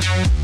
Thank